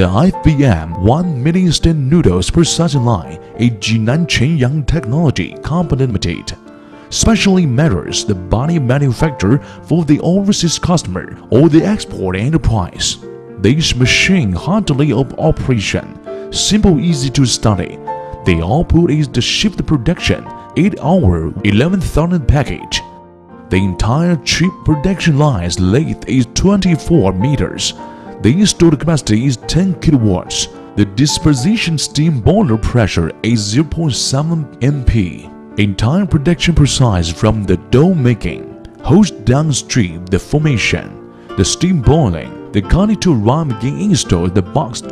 The IFBM 1 million instant noodles per production line, a Jinan Chenyang Technology Company Limited, specially measures the body manufacture for the overseas customer or the export enterprise. This machine hardly of operation, simple easy to study. The output is the shift production 8 hour 11,000 package. The entire chip production line's length is 24 meters. The installed capacity is 10 kilowatts. The disposition steam boiler pressure is 0.7 MP. Entire production process from the dough making, hose downstream the formation, the steam boiling, the garniture run again install the box